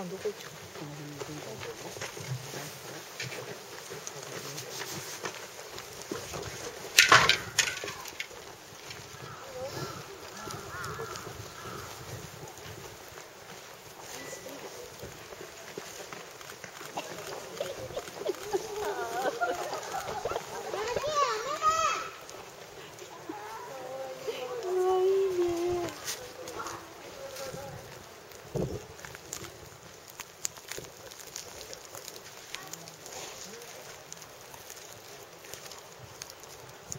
안 놓고 있죠.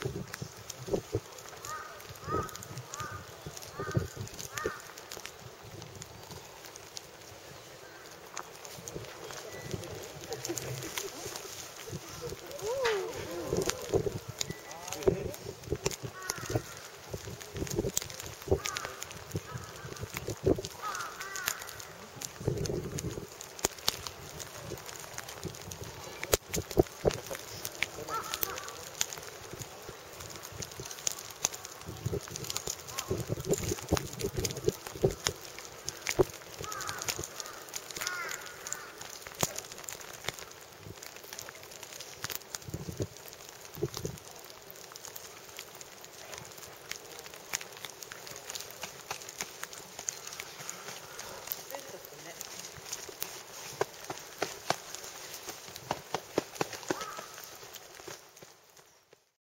どうも。